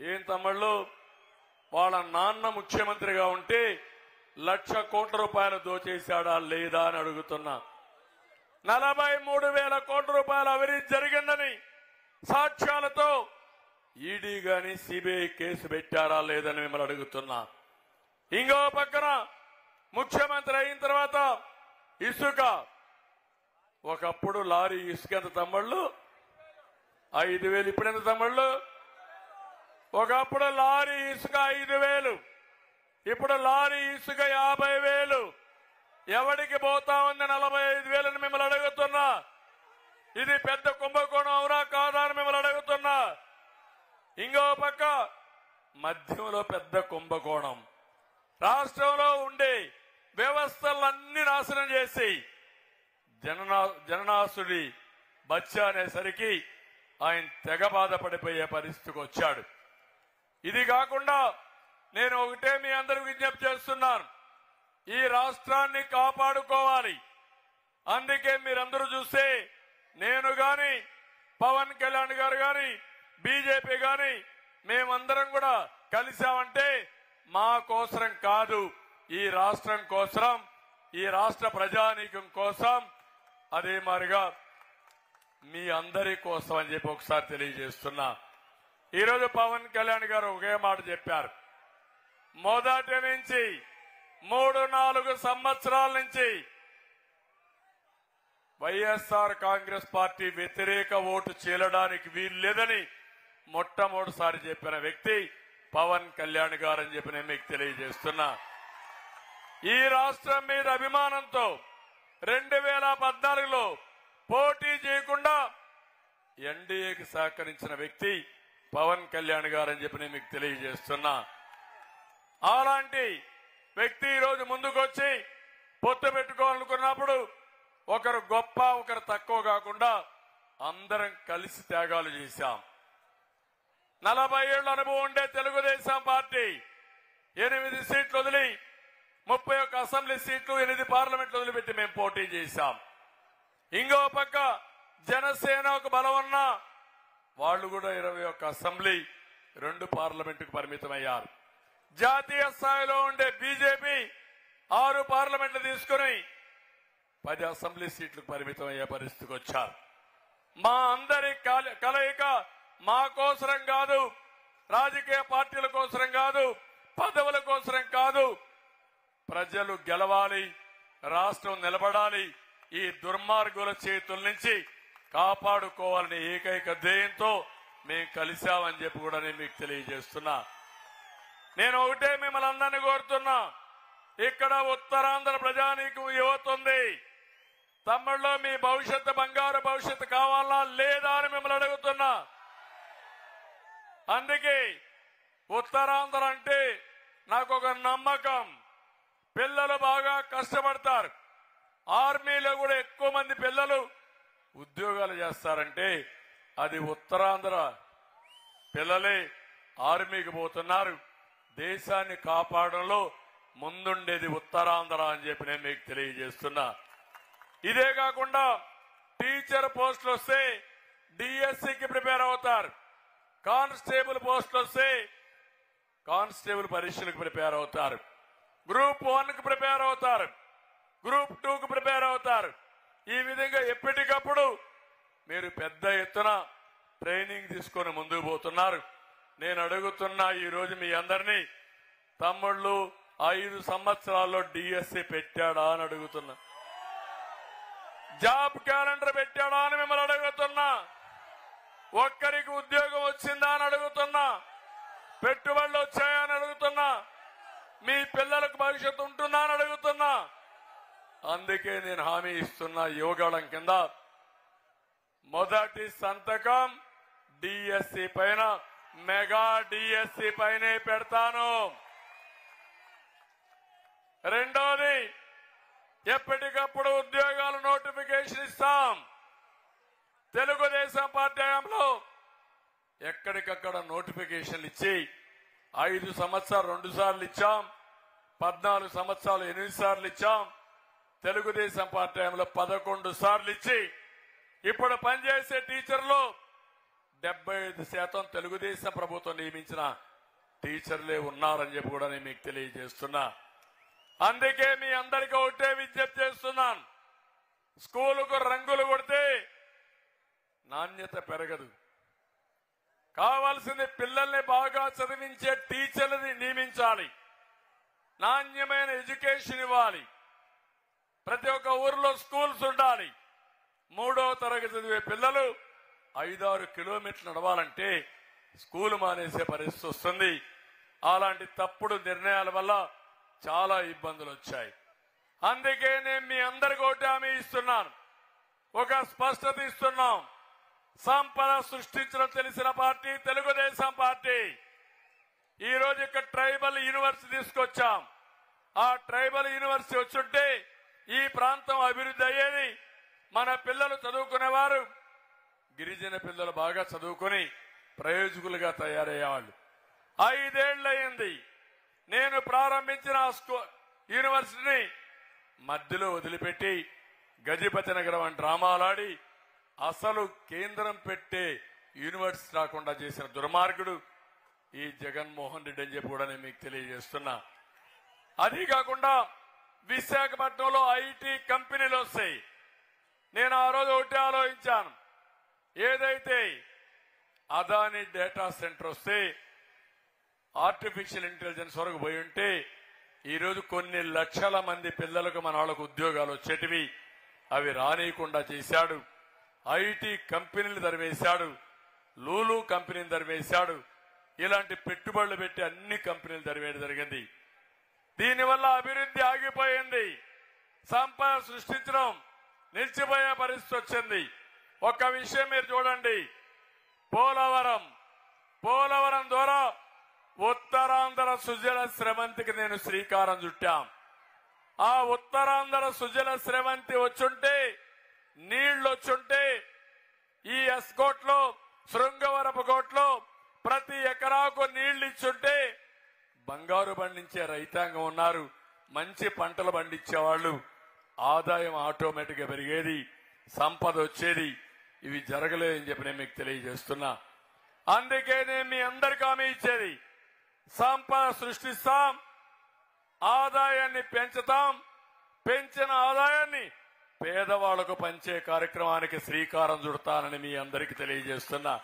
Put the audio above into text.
ఏం తమ్ముళ్ళు? వాళ్ళ నాన్న ముఖ్యమంత్రిగా ఉంటే లక్ష కోట్ల రూపాయలు దోచేశాడా లేదా అని అడుగుతున్నా. నలభై మూడు వేల కోట్ల రూపాయల అవినీతి జరిగిందని సాక్ష్యాలతో ఈడీ గాని సిబిఐ కేసు పెట్టారా లేదని మిమ్మల్ని అడుగుతున్నా. ఇంకో పక్కన ముఖ్యమంత్రి అయిన తర్వాత ఇసుక. ఒకప్పుడు లారీ ఇసుక ఎంత తమ్ముళ్ళు? ఐదు వేలు ఇప్పుడు ఎంత తమ్ముళ్ళు? ఒకప్పుడు లారీ ఇసుక ఐదు వేలు ఇప్పుడు లారీ ఇసుక యాభై వేలు. ఎవడికి పోతా ఉంది నలభై ఐదు వేలని మిమ్మల్ని అడుగుతున్నా. ఇది పెద్ద కుంభకోణం అవునా కాదా అని మిమ్మల్ని అడుగుతున్నా. ఇంకో పక్క మధ్యంలో పెద్ద కుంభకోణం. రాష్ట్రంలో ఉండే వ్యవస్థలన్నీ నాశనం చేసి జననా జననాసుడి బచ్చా అనేసరికి ఆయన తెగ బాధపడిపోయే పరిస్థితికి వచ్చాడు. ఇది కాకుండా నేను ఒకటే మీ అందరికి విజ్ఞప్తి చేస్తున్నాను. ఈ రాష్ట్రాన్ని కాపాడుకోవాలి. అందుకే మీరందరూ చూస్తే నేను గాని పవన్ కళ్యాణ్ గారు గాని బీజేపీ గాని మేమందరం కూడా కలిశామంటే మా కోసరం కాదు. ఈ రాష్ట్రం కోసం ఈ రాష్ట్ర ప్రజానీకం కోసం అదే మారిగా మీ అందరి కోసం అని చెప్పి ఒకసారి తెలియజేస్తున్నా. ఈరోజు పవన్ కళ్యాణ్ గారు ఒకే మాట చెప్పారు. మొదటి నుంచి మూడు నాలుగు సంవత్సరాల నుంచి వైఎస్ఆర్ కాంగ్రెస్ పార్టీ వ్యతిరేక ఓటు చీలడానికి వీల్లేదని మొట్టమొదటిసారి చెప్పిన వ్యక్తి పవన్ కళ్యాణ్ గారు అని చెప్పి నేను మీకు తెలియజేస్తున్నా. ఈ రాష్ట్రం మీద అభిమానంతో రెండు వేల పద్నాలుగులో పోటీ చేయకుండా ఎన్డీఏకి సహకరించిన వ్యక్తి పవన్ కళ్యాణ్ గారు అని చెప్పి నేను మీకు తెలియజేస్తున్నా. అలాంటి వ్యక్తి ఈరోజు ముందుకొచ్చి పొత్తు పెట్టుకోవాలనుకున్నప్పుడు ఒకరు గొప్ప ఒకరు తక్కువ కాకుండా అందరం కలిసి త్యాగాలు చేశాం. నలభై ఏళ్ళ అనుభవం ఉండే తెలుగుదేశం పార్టీ ఎనిమిది సీట్లు వదిలి ముప్పై ఒక్క అసెంబ్లీ సీట్లు ఎనిమిది పార్లమెంట్లు వదిలిపెట్టి మేము పోటీ చేశాం. ఇంకో పక్క జనసేన ఒక బలం ఉన్నా వాళ్ళు కూడా ఇరవై ఒక్క అసెంబ్లీ రెండు పార్లమెంటుకు పరిమితమయ్యారు. జాతీయ స్థాయిలో ఉండే బీజేపీ ఆరు పార్లమెంట్లు తీసుకుని పది అసెంబ్లీ సీట్లకు పరిమితం అయ్యే పరిస్థితికి వచ్చారు. మా అందరి కల- కలయిక మా కోసరం కాదు రాజకీయ పార్టీల కోసరం కాదు పదవుల కోసరం కాదు. ప్రజలు గెలవాలి రాష్ట్రం నిలబడాలి ఈ దుర్మార్గుల చేతుల నుంచి కాపాడుకోవాలని ఏకైక ధ్యేయంతో మేము కలిశామని చెప్పి కూడా నేను మీకు తెలియజేస్తున్నా. నేను ఒకటే మిమ్మల్ని అందరినీ కోరుతున్నా. ఇక్కడ ఉత్తరాంధ్ర ప్రజానీకం యువత ఉంది తమ్ముళ్ళు మీ భవిష్యత్తు బంగారు భవిష్యత్తు కావాలా లేదా అని మిమ్మల్ని అడుగుతున్నా. అందుకే ఉత్తరాంధ్ర అంటే నాకు ఒక నమ్మకం. పిల్లలు బాగా కష్టపడతారు. ఆర్మీలో కూడా ఎక్కువ మంది పిల్లలు ఉద్యోగాలు చేస్తారంటే అది ఉత్తరాంధ్ర పిల్లలే ఆర్మీకి పోతున్నారు. దేశాన్ని కాపాడంలో ముందుండేది ఉత్తరాంధ్ర అని చెప్పి నేను మీకు తెలియజేస్తున్నా. ఇదే కాకుండా టీచర్ పోస్టులు వస్తే డిఎస్సికి ప్రిపేర్ అవుతారు. కానిస్టేబుల్ పోస్టులు వస్తే కానిస్టేబుల్ పరీక్షలకు ప్రిపేర్ అవుతారు. గ్రూప్ వన్కు ప్రిపేర్ అవుతారు. గ్రూప్ టూ కు ప్రిపేర్ అవుతారు. ఈ విధంగా ఎప్పటికప్పుడు మీరు పెద్ద ఎత్తున ట్రైనింగ్ తీసుకొని ముందుకు పోతున్నారు. నేను అడుగుతున్నా ఈ రోజు మీ అందరినీ తమ్ముళ్ళు ఐదు సంవత్సరాల్లో డిఎస్సి పెట్టాడా అని అడుగుతున్నా. జాబ్ క్యాలెండర్ పెట్టాడా అని మిమ్మల్ని అడుగుతున్నా. ఒక్కరికి ఉద్యోగం వచ్చిందా అని అడుగుతున్నా. పెట్టుబడులు వచ్చాయా అని అడుగుతున్నా. మీ పిల్లలకు భవిష్యత్తు ఉంటుందా అని అడుగుతున్నా. అందుకే నేను హామీ ఇస్తున్నా యువగాళం కింద మొదటి సంతకం డిఎస్సి పైన మెగా డిఎస్సి పైనే పెడతాను. రెండోది ఎప్పటికప్పుడు ఉద్యోగాలు నోటిఫికేషన్ ఇస్తాం. తెలుగుదేశం పార్టీ హయాంలో ఎక్కడికక్కడ నోటిఫికేషన్లు ఇచ్చి ఐదు సంవత్సరాలు రెండు సార్లు ఇచ్చాం పద్నాలుగు సంవత్సరాలు ఎనిమిది సార్లు ఇచ్చాం. తెలుగుదేశం పార్టీ టైంలో పదకొండు సార్లు ఇచ్చి ఇప్పుడు పనిచేసే టీచర్లు డెబ్బై ఐదు శాతం తెలుగుదేశం ప్రభుత్వం నియమించిన టీచర్లే ఉన్నారని చెప్పి కూడా నేను మీకు తెలియజేస్తున్నా. అందుకే మీ అందరికీ ఒకటే విజ్ఞప్తి చేస్తున్నాను. స్కూలుకు రంగులు కొడితే నాణ్యత పెరగదు. కావాల్సింది పిల్లల్ని బాగా చదివించే టీచర్లని నియమించాలి. నాణ్యమైన ఎడ్యుకేషన్ ఇవ్వాలి. ప్రతి ఒక్క ఊర్లో స్కూల్స్ ఉండాలి. మూడో తరగతి చదివే పిల్లలు ఐదారు కిలోమీటర్లు నడవాలంటే స్కూల్ మానేసే పరిస్థితి వస్తుంది. అలాంటి తప్పుడు నిర్ణయాల వల్ల చాలా ఇబ్బందులు వచ్చాయి. అందుకే నేను మీ అందరికీ ఒకటి హామీ ఇస్తున్నాను. ఒక స్పష్టత ఇస్తున్నాం. సంపద సృష్టించడం తెలిసిన పార్టీ తెలుగుదేశం పార్టీ. ఈ రోజు ఇక్కడ ట్రైబల్ యూనివర్సిటీ తీసుకొచ్చాం. ఆ ట్రైబల్ యూనివర్సిటీ వచ్చుంటే ఈ ప్రాంతం అభివృద్ధి అయ్యేది మన పిల్లలు చదువుకునేవారు. గిరిజన పిల్లలు బాగా చదువుకొని ప్రయోజకులుగా తయారయ్యేవాళ్ళు. ఐదేళ్ళయింది నేను ప్రారంభించిన యూనివర్సిటీని మధ్యలో వదిలిపెట్టి గజపతి నగరం అని డ్రామాలాడి అసలు కేంద్రం పెట్టే యూనివర్సిటీ రాకుండా చేసిన దుర్మార్గుడు ఈ జగన్మోహన్ రెడ్డి అని చెప్పి కూడా నేను మీకు తెలియజేస్తున్నా. అది కాకుండా విశాఖపట్నంలో ఐటీ కంపెనీలు వస్తాయి. నేను ఆ రోజు ఒకటి ఆలోచించాను. ఏదైతే అదాని డేటా సెంటర్ వస్తే ఆర్టిఫిషియల్ ఇంటెలిజెన్స్ వరకు పోయి ఉంటే ఈరోజు కొన్ని లక్షల మంది పిల్లలకు మన వాళ్ళకు ఉద్యోగాలు వచ్చేటివి. అవి రానియకుండా చేశాడు. ఐటీ కంపెనీలు తరివేశాడు. లూలు కంపెనీని తరివేశాడు. ఇలాంటి పెట్టుబడులు పెట్టి అన్ని కంపెనీలు తరివేయడం జరిగింది. దీనివల్ల అభివృద్ధి ఆగిపోయింది. సంపద సృష్టించడం నిలిచిపోయే పరిస్థితి వచ్చింది. ఒక్క విషయం మీరు చూడండి. పోలవరం. పోలవరం ద్వారా ఉత్తరాంధ్ర సుజల స్రవంతికి నేను శ్రీకారం చుట్టాం. ఆ ఉత్తరాంధ్ర సుజల స్రవంతి వచ్చుంటే నీళ్ళు వచ్చుంటే ఈ ఎస్కోట్లో శృంగవరపు కోట్లో ప్రతి ఎకరాకు నీళ్ళు ఇచ్చుంటే బంగారు పండించే రైతాంగం ఉన్నారు. మంచి పంటలు పండించేవాళ్ళు ఆదాయం ఆటోమేటిక్గా పెరిగేది సంపద వచ్చేది. ఇవి జరగలేదని చెప్పి నేను మీకు తెలియజేస్తున్నా. అందుకే నేను మీ అందరికీ హామీ ఇచ్చేది సంపద సృష్టిస్తాం ఆదాయాన్ని పెంచుతాం పెంచిన ఆదాయాన్ని పేదవాళ్ళకు పంచే కార్యక్రమానికి శ్రీకారం చుడతానని మీ అందరికీ తెలియజేస్తున్నా.